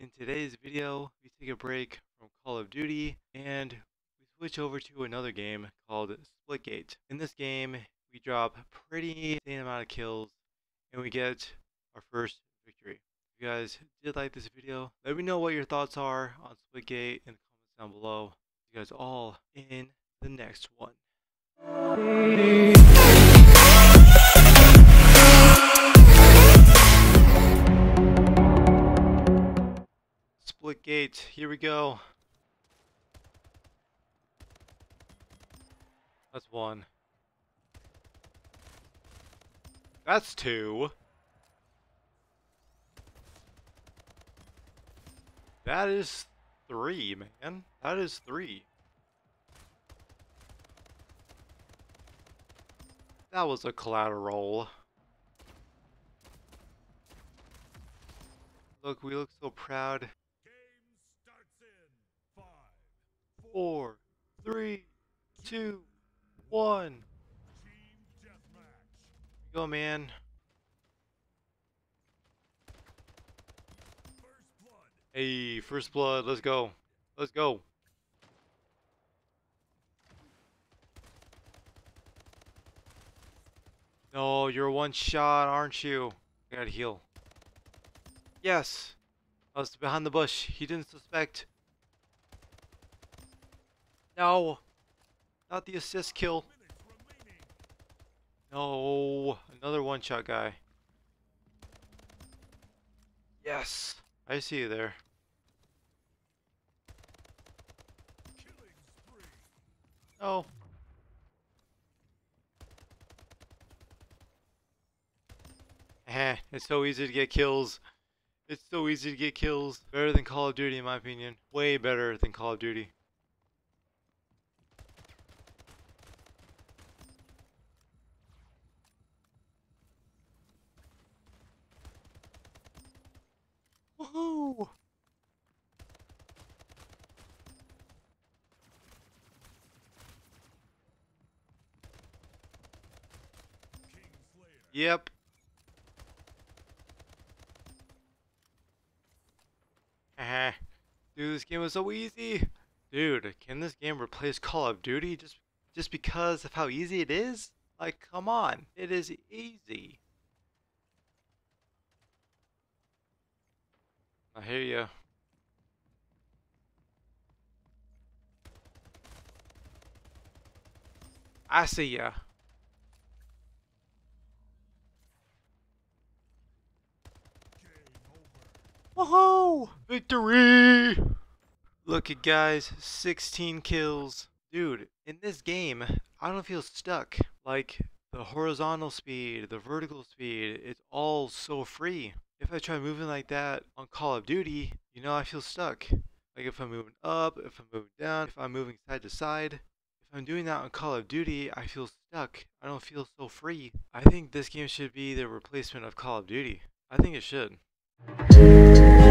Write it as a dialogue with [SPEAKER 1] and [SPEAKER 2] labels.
[SPEAKER 1] In today's video, we take a break from Call of Duty and we switch over to another game called Splitgate. In this game, we drop pretty insane amount of kills and we get our first victory. If you guys did like this video, let me know what your thoughts are on Splitgate in the comments down below. See you guys all in the next one. Splitgate, here we go. That's one. That's two. That is three, man. That is three. That was a collateral. Look, we look so proud. Four, three, two, one. Go, man. Hey, first blood. Let's go. Let's go. No, you're one shot, aren't you? I gotta heal. Yes. I was behind the bush. He didn't suspect. No. Not the assist kill. No. Another one-shot guy. Yes. I see you there. Oh. Eh, it's so easy to get kills. It's so easy to get kills. Better than Call of Duty in my opinion. Way better than Call of Duty. Woohoo! Yep. Dude, this game was so easy. Dude, can this game replace Call of Duty just just because of how easy it is? Like, come on. It is easy. I hear you. I see ya. Woohoo! Victory! Look at guys, 16 kills. Dude, in this game, I don't feel stuck. Like, the horizontal speed, the vertical speed, it's all so free. If I try moving like that on Call of Duty, you know I feel stuck. Like if I'm moving up, if I'm moving down, if I'm moving side to side. If I'm doing that on Call of Duty, I feel stuck. I don't feel so free. I think this game should be the replacement of Call of Duty. I think it should. Thank you.